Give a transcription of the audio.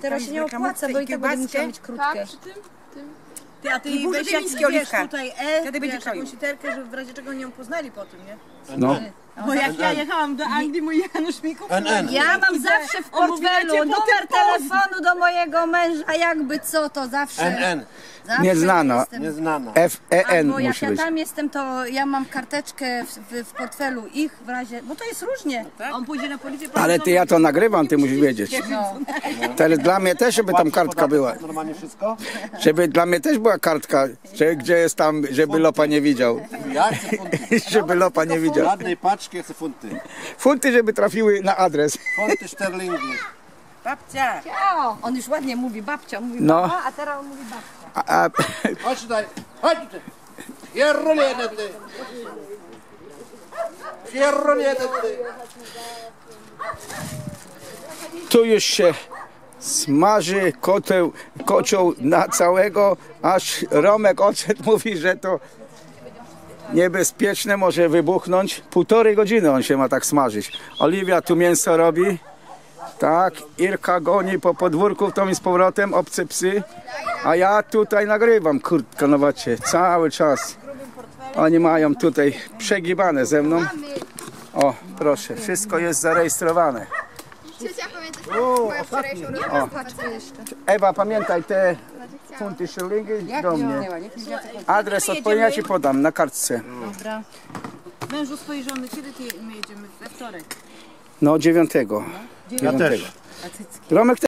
Teraz się nie opłaca, bo i tak będę musiała mieć krótkie. Tak, przy tym? Tym? Ty, a ty I weź wieliński, jak, wiesz, tutaj E, Wtedy będzie wiesz, jakąś literkę, żeby w razie czego nie poznali po tym, nie? No. Bo jak ja jechałam do Anglii, mój Janusz mi kupił. NN. Ja mam zawsze w portfelu numer telefonu do mojego męża, jakby co, to zawsze. NN. zawsze Nieznana. jestem- Nieznana. F-E-N Albo jak musi ja być. tam jestem, to ja mam karteczkę w, w, w portfelu ich w razie, bo to jest różnie. On pójdzie na policję, Ale ty ja to nagrywam, ty musisz wiedzieć. No. Teraz dla mnie też, żeby tam kartka była. Normalnie wszystko? Żeby dla mnie też była kartka, że, gdzie jest tam, żeby Lopa nie widział. Ja chcę funty. Żeby Lopa nie widział. Żadnej paczki, ja chcę funty. Funty, żeby trafiły na adres. Funty, sterlingi. Babcia, O, on już ładnie mówi babcia, mówi No. baba, a teraz on mówi babcia. A, a, Chodź tutaj, chodź tutaj. Fierro jeden ty. Fierro jeden ty. tu już się smaży koteł, kocioł na całego, aż Romek odszedł, mówi, że to niebezpieczne, może wybuchnąć. Półtorej godziny on się ma tak smażyć. Oliwia tu mięso robi. Tak, Irka goni po podwórku, to mi z powrotem, obce psy. A ja tutaj nagrywam, kurtka no wacie, cały czas. Oni mają tutaj przegibane ze mną. O, proszę, wszystko jest zarejestrowane. Ciocia, pamiętasz moją wczorajszą rozmowę? Ewa, pamiętaj te funty szyllingi do mnie. Adres odpowiedni ja ci podam na kartce. Dobra. Mężu swojej żony, kiedy ty, my jedziemy? We wtorek. No, dziewiątego. Ja też. Romek